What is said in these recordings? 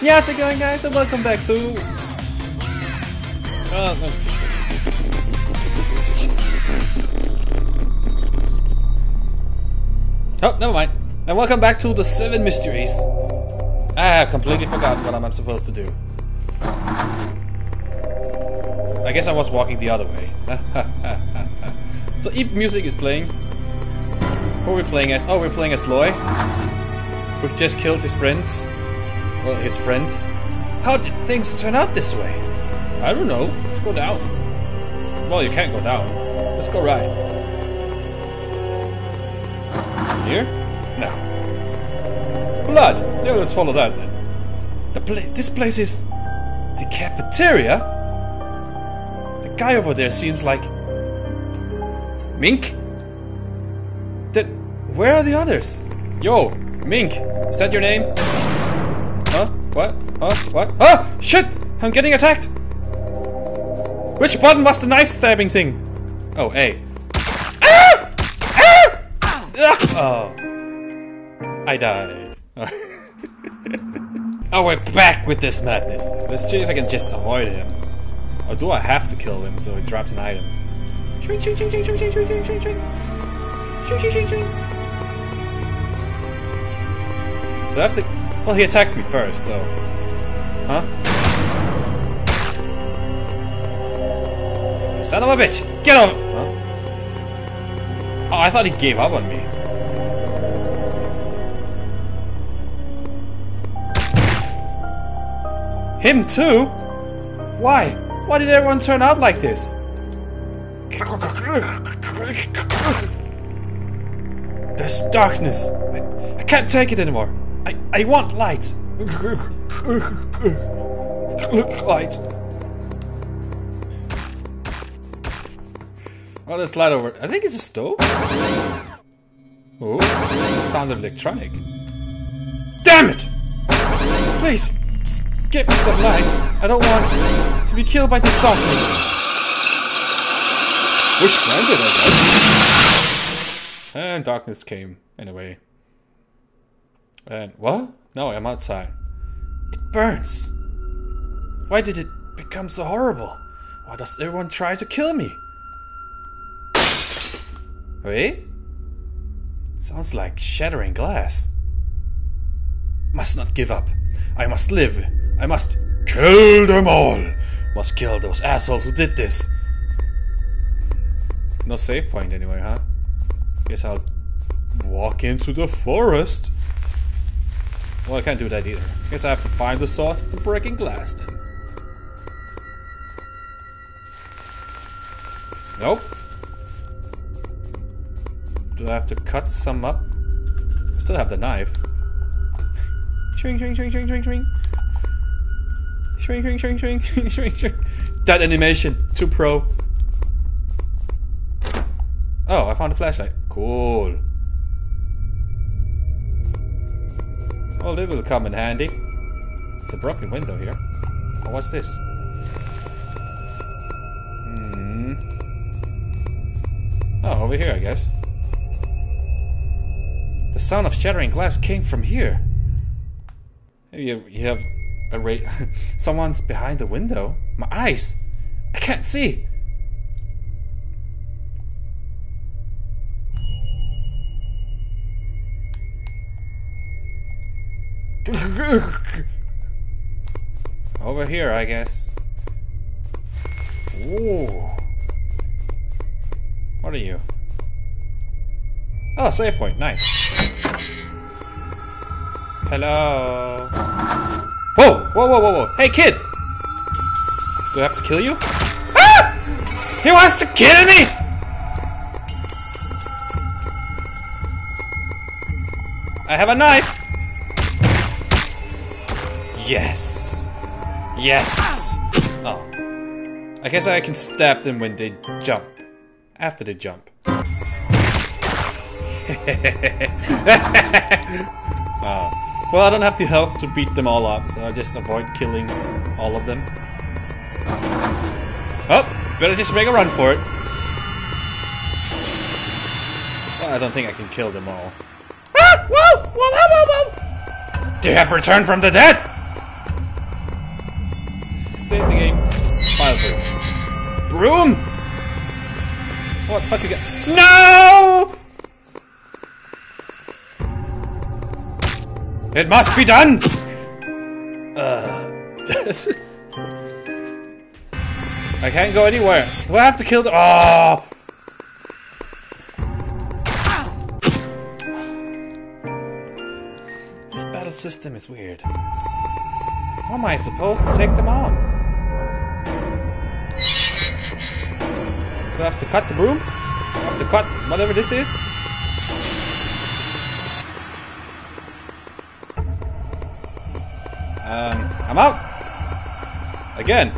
Yeah, how's it going guys and welcome back to... Oh, no. Oh, never mind. And welcome back to the Seven Mysteries. I have completely forgotten what I'm supposed to do. I guess I was walking the other way. so Eep music is playing. Who are we playing as? Oh, we're playing as Loy. Who just killed his friends. Well, his friend. How did things turn out this way? I don't know. Let's go down. Well, you can't go down. Let's go right. Here? Now. Blood! Yeah, let's follow that then. The pla this place is... The cafeteria? The guy over there seems like... Mink? Then where are the others? Yo, Mink, is that your name? What? Oh, What? Oh, Shit! I'm getting attacked! Which button was the knife stabbing thing? Oh, A. Ah! Ah! Ah! Oh. I died. oh, we're back with this madness. Let's see if I can just avoid him. Or do I have to kill him so he drops an item? So I have to... Well, he attacked me first, so... Huh? Son of a bitch! Get on! Huh? Oh, I thought he gave up on me. Him too? Why? Why did everyone turn out like this? This darkness. I, I can't take it anymore. I, I want light. Look light. Oh, there's light over. I think it's a stove. Oh, it sounded electronic. Damn it! Please, just get me some light. I don't want to be killed by this darkness. Wish granted, I guess. And darkness came, anyway. And what? No, I'm outside. It burns. Why did it become so horrible? Why does everyone try to kill me? Wait? Sounds like shattering glass. Must not give up. I must live. I must kill them all. Must kill those assholes who did this. No save point anyway, huh? Guess I'll walk into the forest. Well, I can't do that either. Guess I have to find the source of the breaking glass then. Nope. Do I have to cut some up? I still have the knife. Shrink, shrink, shrink, shrink, shrink, shrink. Shrink, shrink, shrink, shrink, shrink, shrink, shrink. That animation, too pro. Oh, I found a flashlight. Cool. Well, they will come in handy. It's a broken window here. Oh, what's this? Hmm. Oh, over here, I guess. The sound of shattering glass came from here. You, you have a ra Someone's behind the window. My eyes! I can't see! Over here, I guess. Ooh. What are you? Oh, save point. Nice. Hello. Whoa! Whoa, whoa, whoa, whoa. Hey, kid! Do I have to kill you? Ah! He wants to kill me! I have a knife! Yes. Yes. Oh. I guess I can stab them when they jump. After they jump. oh. Well, I don't have the health to beat them all up, so I just avoid killing all of them. Oh, better just make a run for it. Well, I don't think I can kill them all. Ah! Whoa! Whoa, whoa, whoa, whoa! They have returned from the dead! Save the game. File free. Broom! What fuck you get? No! It must be done! Uh. I can't go anywhere. Do I have to kill the- Oh! This battle system is weird. How am I supposed to take them on? Do I have to cut the broom? I have to cut whatever this is? Um, I'm out! Again.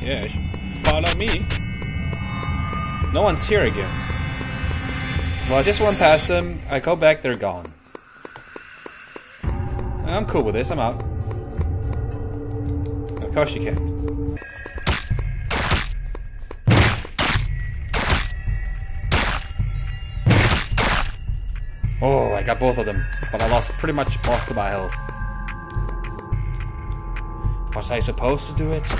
Yes. Follow me. No one's here again. So I just run past them, I go back, they're gone. I'm cool with this, I'm out. Of course you can't. Got both of them, but I lost pretty much most of my health. Was I supposed to do it?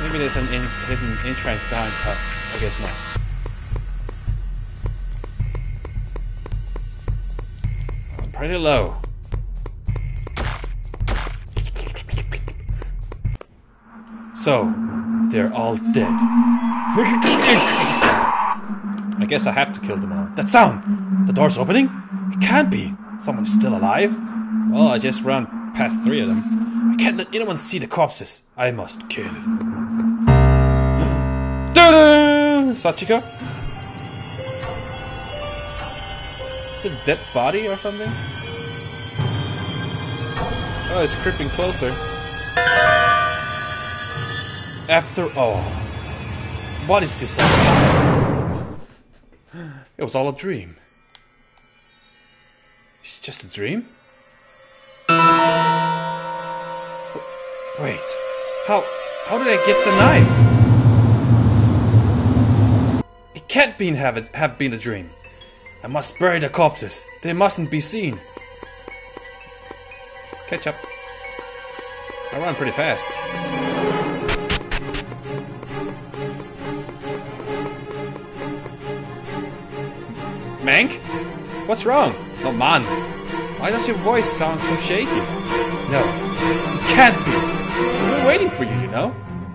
Maybe there's an in hidden entrance behind. Oh, I guess not. I'm pretty low. So, they're all dead. Guess I have to kill them all. That sound! The door's opening? It can't be! Someone's still alive? Well, I just ran past three of them. I can't let anyone see the corpses. I must kill. Sachiko? Is it a dead body or something? Oh, it's creeping closer. After all, what is this? It was all a dream. It's just a dream? Wait, how how did I get the knife? It can't be have have been a dream. I must bury the corpses. They mustn't be seen. Catch up. I run pretty fast. Mank? What's wrong? Oh man, why does your voice sound so shaky? No, it can't be. I've been waiting for you, you know?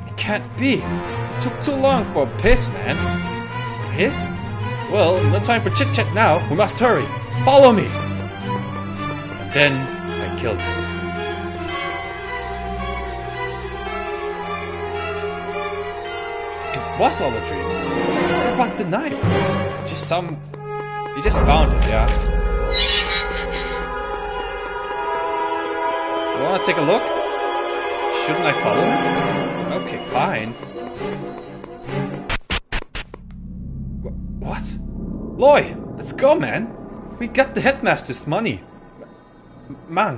It can't be. It took too long for a piss, man. Piss? Well, no time for chit chat now. We must hurry. Follow me. And then I killed him. It was all a dream. What about the knife? Just some. You just found it, yeah. You wanna take a look? Shouldn't I follow him? Okay, fine. Wh- What? Loy, let's go, man. We got the headmaster's money. Man,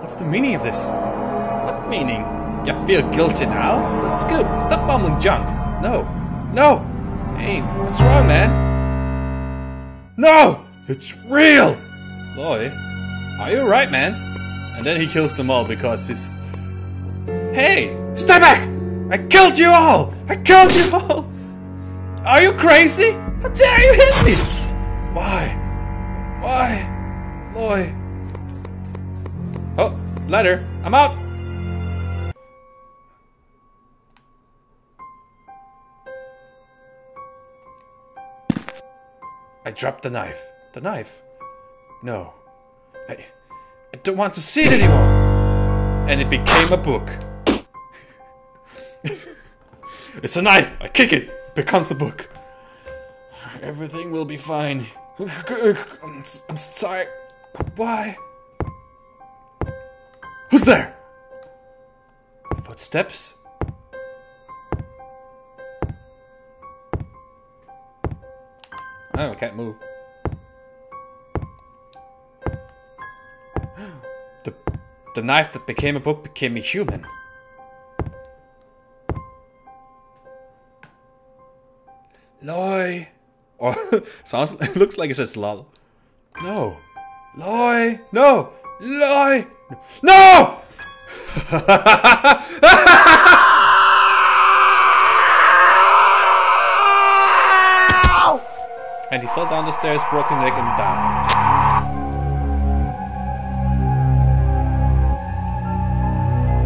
what's the meaning of this? What meaning? You feel guilty now? Let's go. Stop mumbling junk. No. No. Hey, what's wrong, man? No! It's real! Loy, are you alright, man? And then he kills them all because he's. Hey! Stay back! I killed you all! I killed you all! Are you crazy? How dare you hit me? Why? Why? Loy. Oh, letter. I'm out! I dropped the knife. The knife? No. I, I don't want to see it anymore. And it became a book. it's a knife. I kick it. it becomes a book. Everything will be fine. I'm, I'm sorry. Why? Who's there? Footsteps? Oh, I can't move. The, the knife that became a book became a human. Loy. Or oh, sounds it looks like it says lol. No. Loy. No. Loy. No. down the stairs, broken leg, and died.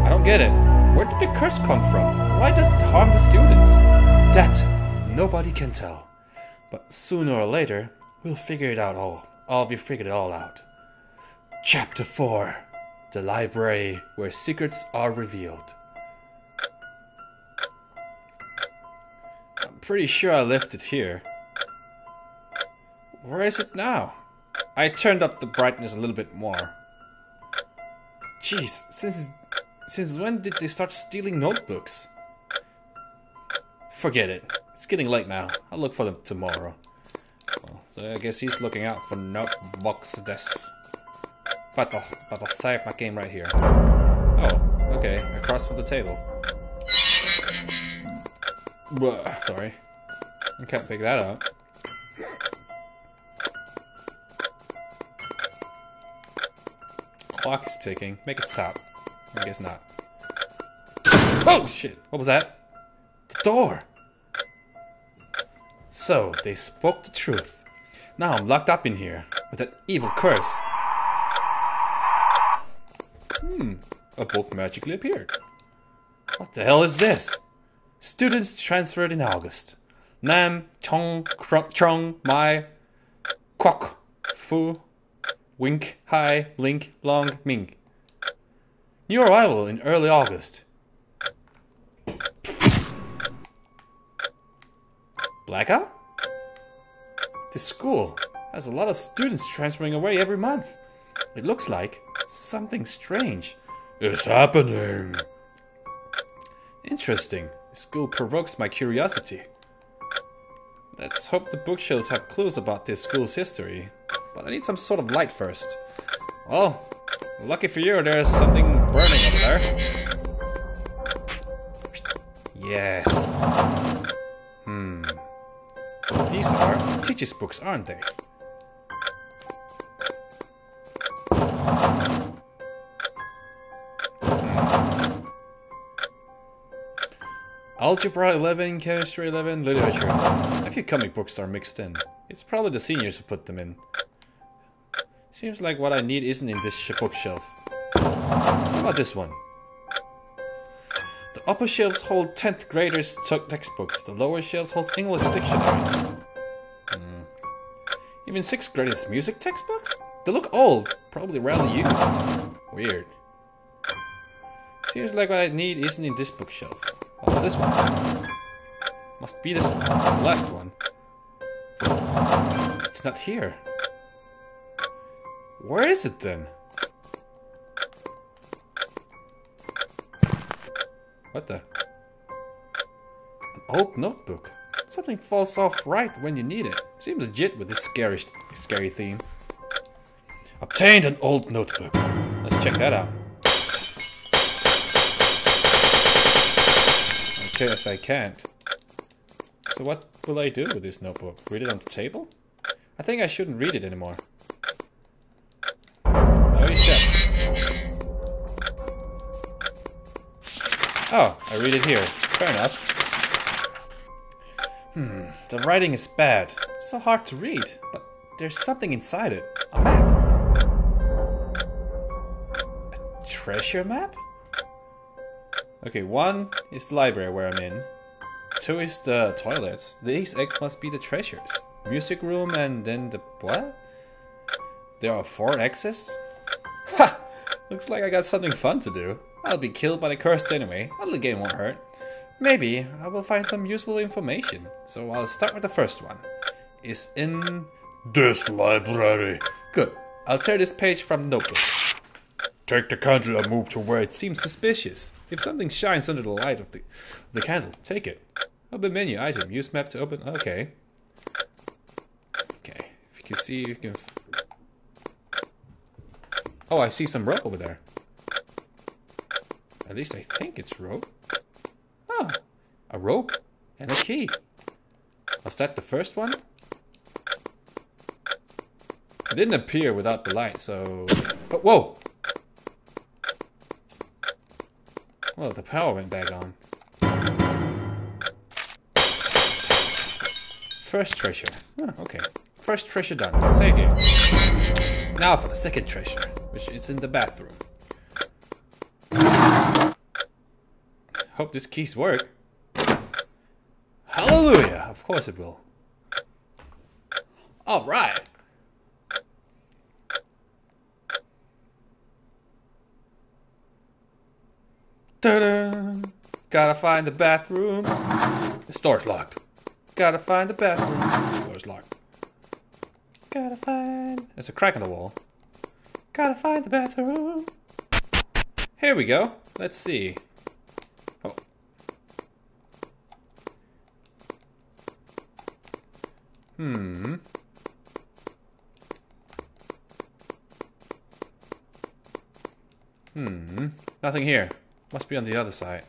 I don't get it. Where did the curse come from? Why does it harm the students? That nobody can tell. But sooner or later, we'll figure it out all. All we figured it all out. Chapter 4 The Library Where Secrets Are Revealed. I'm pretty sure I left it here. Where is it now? I turned up the brightness a little bit more. Jeez, since since when did they start stealing notebooks? Forget it. It's getting late now. I'll look for them tomorrow. Well, so I guess he's looking out for notebooks this. But I'll, but save my game right here. Oh, okay. Across from the table. Sorry. I can't pick that up. Clock is ticking. Make it stop. I guess not. Oh shit! What was that? The door! So, they spoke the truth. Now I'm locked up in here with that evil curse. Hmm, a book magically appeared. What the hell is this? Students transferred in August. Nam, Chong, Krong, Chong, Mai, Kwok, Fu, Wink, Hai, Link, Long, Ming. New arrival in early August. Blackout? This school has a lot of students transferring away every month. It looks like something strange is happening. Interesting. The school provokes my curiosity. Let's hope the bookshelves have clues about this school's history. But I need some sort of light first. Well, lucky for you, there's something burning up there. Yes. Hmm. These are teacher's books, aren't they? Hmm. Algebra 11, Chemistry 11, Literature 11. A few comic books are mixed in. It's probably the seniors who put them in. Seems like what I need isn't in this bookshelf. How about this one? The upper shelves hold 10th graders textbooks, the lower shelves hold English dictionaries. Hmm. Even 6th graders music textbooks? They look old, probably rarely used. Weird. Seems like what I need isn't in this bookshelf. Oh, this one. Must be this one. It's the last one. It's not here. Where is it then? What the? An old notebook. Something falls off right when you need it. Seems legit with this scary, scary theme. Obtained an old notebook. Let's check that out. Okay, yes, I can't. So what will I do with this notebook? Read it on the table? I think I shouldn't read it anymore. Oh, I read it here. Fair enough. Hmm, the writing is bad. So hard to read, but there's something inside it. A map. A treasure map? Okay, one is the library where I'm in. Two is the toilets. These X must be the treasures. Music room and then the what? There are four X's? Ha! Looks like I got something fun to do. I'll be killed by the curse anyway. A little game won't hurt. Maybe I will find some useful information. So I'll start with the first one. It's in this library. Good. I'll tear this page from the notebook. Take the candle and move to where it seems suspicious. If something shines under the light of the, the candle, take it. Open menu item. Use map to open. Okay. Okay. If you can see, you can. Oh, I see some rope over there. At least I think it's rope. Oh, a rope and a key. Was that the first one? It didn't appear without the light, so... Oh, whoa! Well, the power went back on. First treasure. Oh, okay. First treasure done. Let's say again. Now for the second treasure, which is in the bathroom. Hope these keys work. Hallelujah! Of course it will. Alright. Ta-da! Gotta find the bathroom. This door's locked. Gotta find the bathroom. This Door's locked. Gotta find. There's a crack in the wall. Gotta find the bathroom. Here we go. Let's see. Hmm. Hmm. Nothing here. Must be on the other side.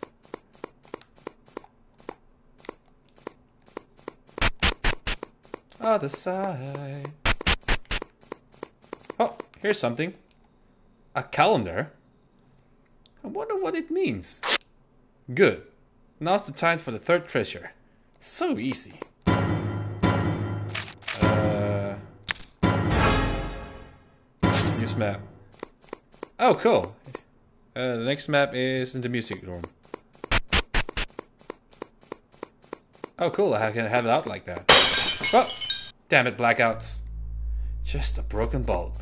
Other side. Oh, here's something. A calendar? I wonder what it means. Good. Now's the time for the third treasure. So easy. Map. Oh, cool. Uh, the next map is in the music room. Oh, cool. I can have it out like that. Oh, damn it, blackouts. Just a broken bulb.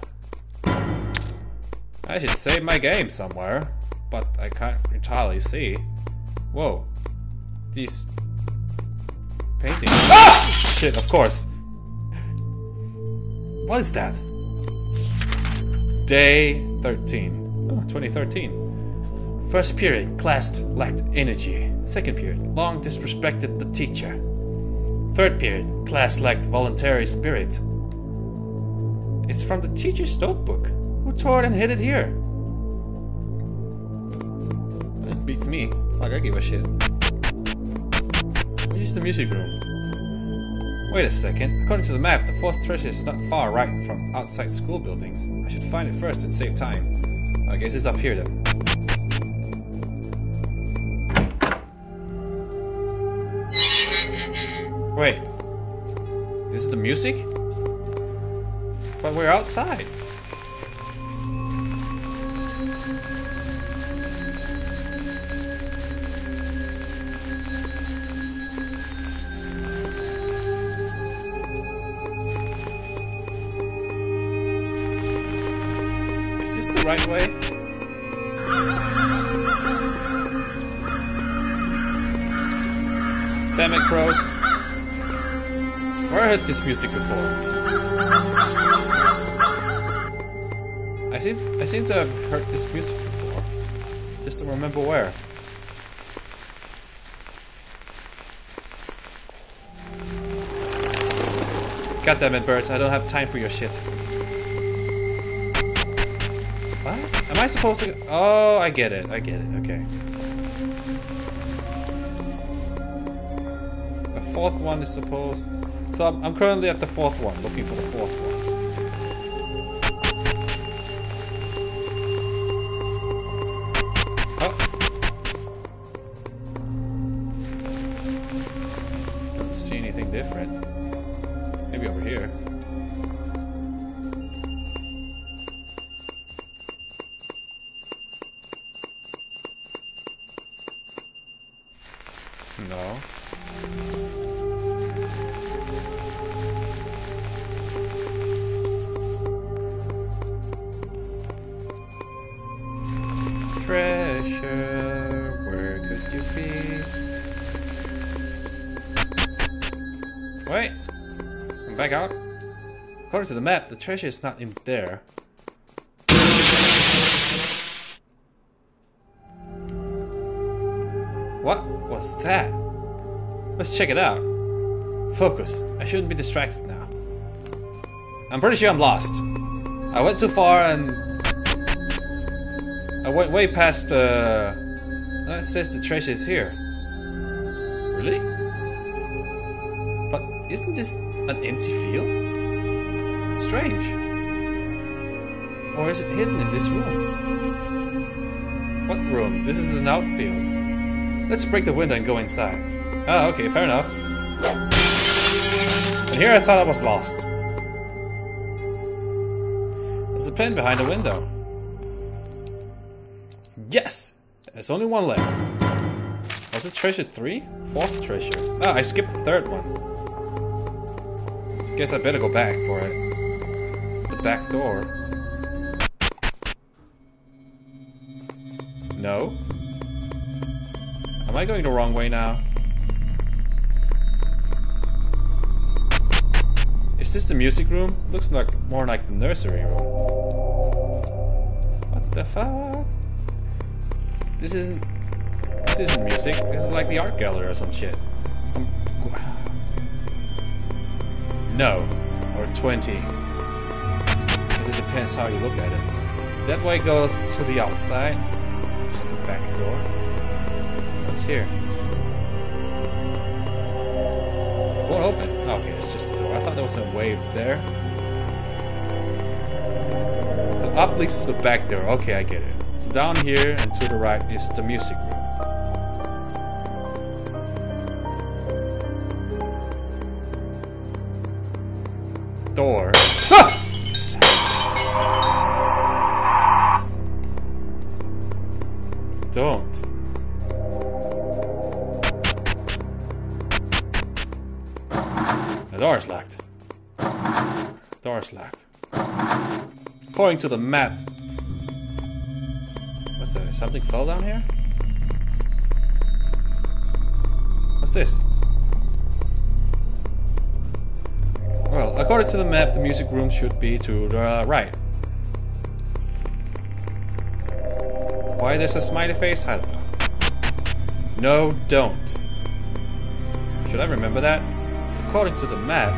I should save my game somewhere, but I can't entirely see. Whoa. These paintings. Ah! Shit, of course. What is that? Day 13. Oh, 2013. First period, class lacked energy. Second period, long disrespected the teacher. Third period, class lacked voluntary spirit. It's from the teacher's notebook. Who tore it and hid it here? It beats me. Like I give a shit. Use the music room. Wait a second. According to the map, the fourth treasure is not far right from outside school buildings. I should find it first and save time. I guess it's up here then. Wait. This is the music? But we're outside. Right way? Damn it, crows. Where I heard this music before? I seem I seem to have heard this music before. Just don't remember where. God damn it, birds, I don't have time for your shit. I supposed to? Oh, I get it. I get it. Okay. The fourth one is supposed... So I'm, I'm currently at the fourth one, looking for the fourth one. Wait, I'm back out. According to the map, the treasure is not in there. What was that? Let's check it out. Focus. I shouldn't be distracted now. I'm pretty sure I'm lost. I went too far and... I went way past the... It says the treasure is here. Really? But isn't this an empty field? Strange. Or is it hidden in this room? What room? This is an outfield. Let's break the window and go inside. Ah, okay, fair enough. And here I thought I was lost. There's a pen behind the window. Yes! There's only one left. Was it treasure three? Fourth treasure. Ah, I skipped the third one. Guess I better go back for it. The back door. No? Am I going the wrong way now? Is this the music room? Looks like more like the nursery room. What the fuck? This isn't. This isn't music. This is like the art gallery or some shit. No. Or 20. Because it depends how you look at it. That way goes to the outside. Just the back door. What's here? Won't open. Oh, okay, it's just a door. I thought there was a way there. So up leads to the back door. Okay, I get it. So down here and to the right is the music room. Door. Don't. The door is locked. Door is locked. According to the map. The? Something fell down here? What's this? Well, according to the map, the music room should be to the uh, right. Why there's a smiley face? I don't know. No, don't. Should I remember that? According to the map,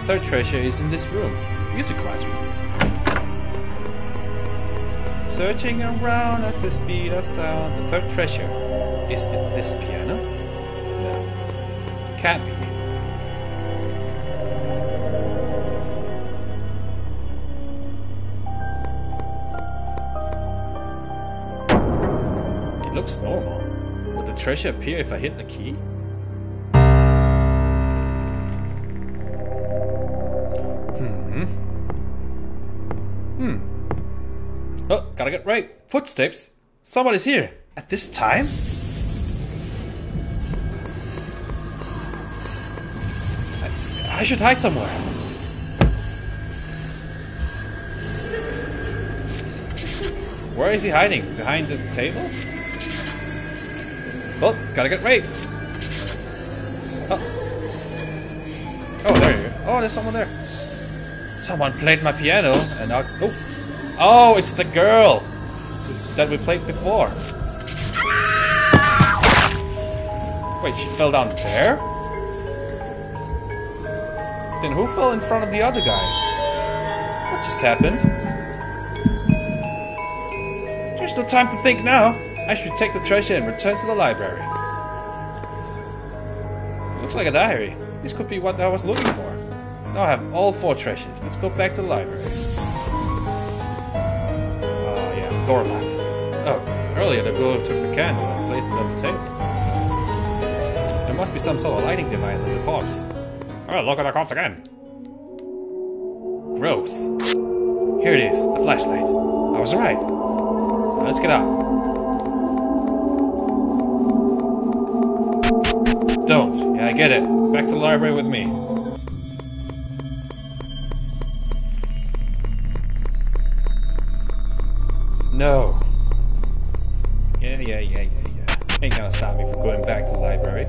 the third treasure is in this room, music classroom. Searching around at the speed of sound, the third treasure is it this piano? No, can't be. It looks normal. Would the treasure appear if I hit the key? Right. Footsteps. Somebody's here. At this time? I, I should hide somewhere. Where is he hiding? Behind the table? Oh, gotta get right. Oh. Oh, there you go. Oh, there's someone there. Someone played my piano, and. Oh, oh, it's the girl that we played before. Wait, she fell down there? Then who fell in front of the other guy? What just happened? There's no time to think now. I should take the treasure and return to the library. Looks like a diary. This could be what I was looking for. Now I have all four treasures. Let's go back to the library. Door locked. Oh, earlier the girl took the candle and placed it on the table. There must be some sort of lighting device on the corpse. Oh, look at the corpse again. Gross. Here it is, a flashlight. I was right. Now let's get out. Don't. Yeah, I get it. Back to the library with me. No. Yeah, yeah, yeah, yeah, yeah. Ain't gonna stop me from going back to the library.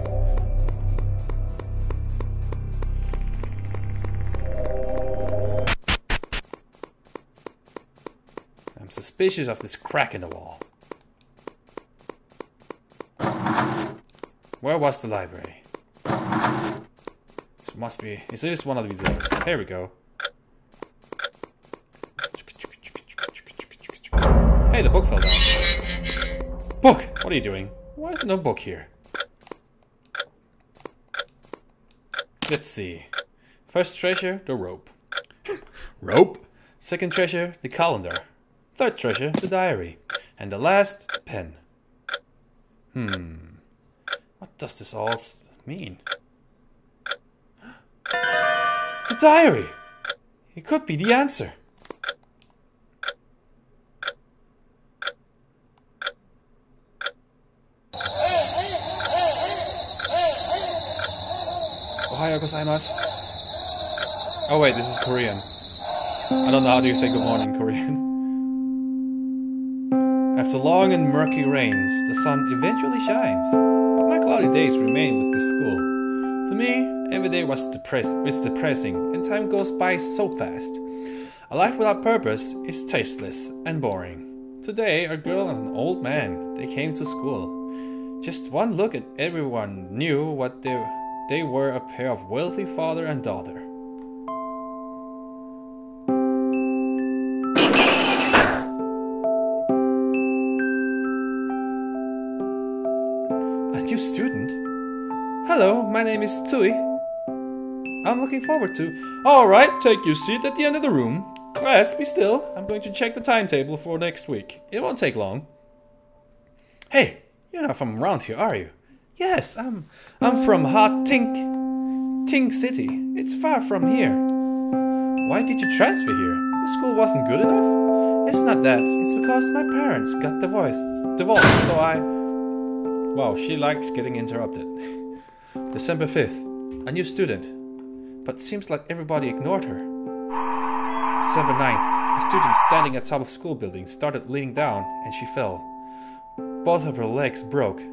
I'm suspicious of this crack in the wall. Where was the library? This must be. Is this one of these doors? Here we go. Hey, the book fell down. Book! What are you doing? Why is there no book here? Let's see. First treasure, the rope. rope? Second treasure, the calendar. Third treasure, the diary. And the last, pen. Hmm. What does this all mean? The diary! It could be the answer. Ohayo gozaimasu. Oh wait, this is Korean. I don't know how do you say good morning in Korean. After long and murky rains, the sun eventually shines. But my cloudy days remain with this school. To me, every day was, depress- was depressing, and time goes by so fast. A life without purpose is tasteless and boring. Today, a girl and an old man, they came to school. Just one look at everyone knew what they, they were a pair of wealthy father and daughter. A new student? Hello, my name is Tui. I'm looking forward to. Alright, take your seat at the end of the room. Class, be still. I'm going to check the timetable for next week. It won't take long. Hey, you're not from around here, are you? Yes, I'm. I'm from Hot Tink. Tink City. It's far from here. Why did you transfer here? Your school wasn't good enough? It's not that. It's because my parents got divorced. Divorced, so I. Wow, she likes getting interrupted. December 5th. A new student. But seems like everybody ignored her. December 9th. A student standing atop of school building started leaning down and she fell. Both of her legs broke.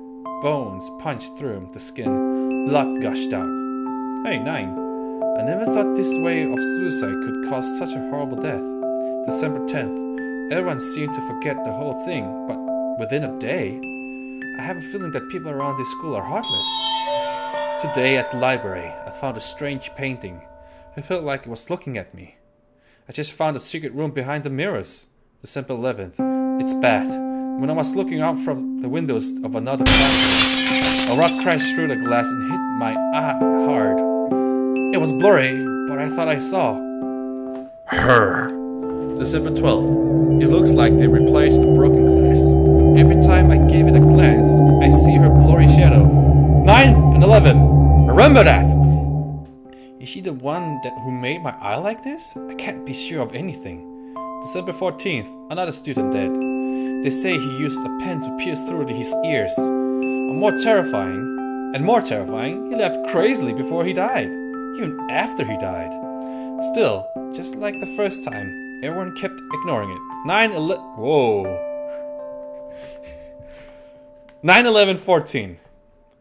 Bones punched through the skin. Blood gushed out. Hey, 9. I never thought this way of suicide could cause such a horrible death. December 10th. Everyone seemed to forget the whole thing, but within a day, I have a feeling that people around this school are heartless. Today at the library, I found a strange painting. It felt like it was looking at me. I just found a secret room behind the mirrors. December 11th. It's bad. When I was looking out from the windows of another classroom, a rock crashed through the glass and hit my eye hard. It was blurry, but I thought I saw her. December 12th. It looks like they replaced the broken glass. Every time I give it a glance, I see her blurry shadow. 9 and 11. Remember that! Is she the one that who made my eye like this? I can't be sure of anything. December 14th. Another student dead. They say he used a pen to pierce through his ears. And more terrifying, and more terrifying, he laughed crazily before he died. Even after he died. Still, just like the first time, everyone kept ignoring it. 9 11. Whoa. 9 11 14.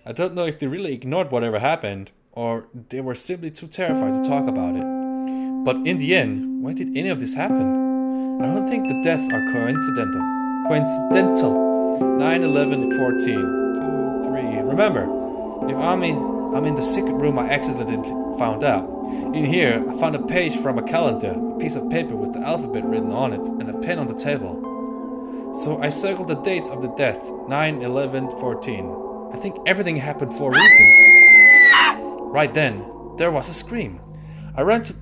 I don't know if they really ignored whatever happened, or they were simply too terrified to talk about it. But in the end, why did any of this happen? I don't think the deaths are coincidental. Coincidental. 9 11 14. 2, 3. Remember, if I'm in, I'm in the secret room I accidentally found out. In here, I found a page from a calendar, a piece of paper with the alphabet written on it, and a pen on the table. So I circled the dates of the death 9, 11, 14. I think everything happened for a reason. Right then, there was a scream. I ran to,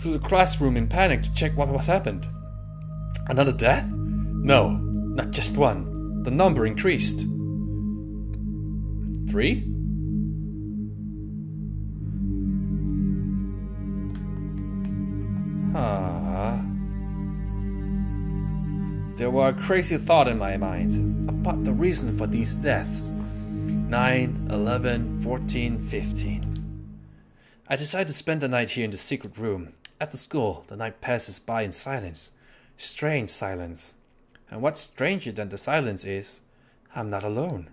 to the classroom in panic to check what was happened. Another death? No, not just one. The number increased. Three? Ah. There were a crazy thought in my mind about the reason for these deaths 9, 11, 14, 15. I decide to spend the night here in the secret room. At the school, the night passes by in silence. Strange silence. And what's stranger than the silence is, I'm not alone.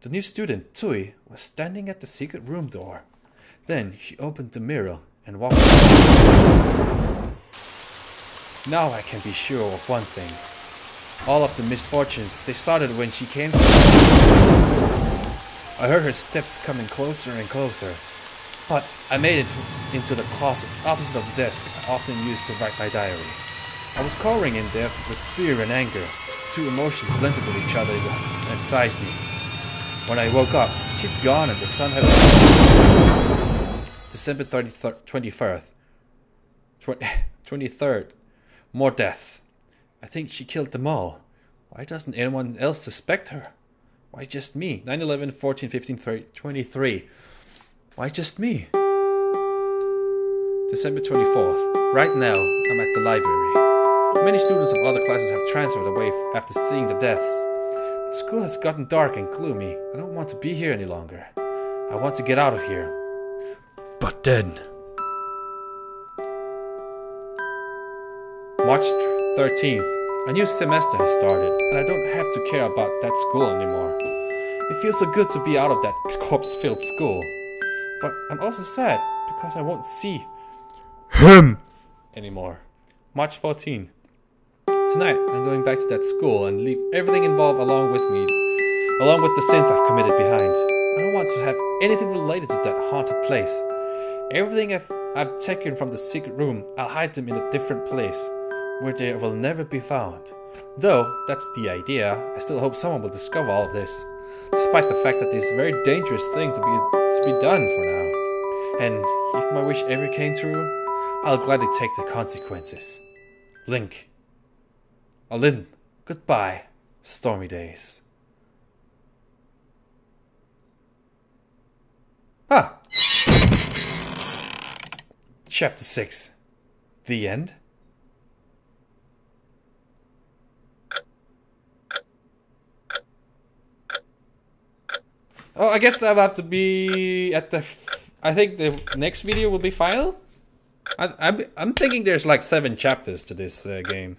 The new student, Tui, was standing at the secret room door. Then she opened the mirror and walked. Now I can be sure of one thing. All of the misfortunes, they started when she came I heard her steps coming closer and closer. But I made it into the closet opposite of the desk I often used to write my diary. I was cowering in there with fear and anger. Two emotions blended with each other and inside me. When I woke up, she'd gone and the sun had. December 33rd, 21st. 23rd. More deaths. I think she killed them all. Why doesn't anyone else suspect her? Why just me? 9, 11, 14, 15, 13, 23. Why just me? December 24th. Right now, I'm at the library. Many students of other classes have transferred away after seeing the deaths. The school has gotten dark and gloomy. I don't want to be here any longer. I want to get out of here. But then. March 13th. A new semester has started, and I don't have to care about that school anymore. It feels so good to be out of that corpse filled school. But I'm also sad because I won't see him anymore. March 14th. Tonight, I'm going back to that school and leave everything involved along with me, along with the sins I've committed behind. I don't want to have anything related to that haunted place. Everything I've, I've taken from the secret room, I'll hide them in a different place where they will never be found. Though that's the idea, I still hope someone will discover all of this, despite the fact that this is a very dangerous thing to be to be done for now. And if my wish ever came true, I'll gladly take the consequences. Link. Alin, goodbye, stormy days. Ah! Chapter 6 The End? Oh, I guess that will have to be at the. I think the next video will be final. I, I'm I'm thinking there's like seven chapters to this uh, game,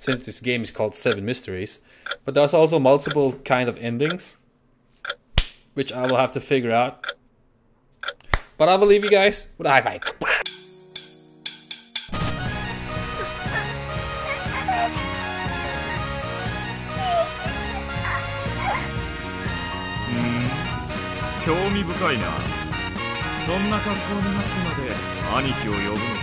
since this game is called Seven Mysteries. But there's also multiple kind of endings, which I will have to figure out. But I will leave you guys with a high five. 興味深いなそんな格好になってまで兄貴を呼ぶの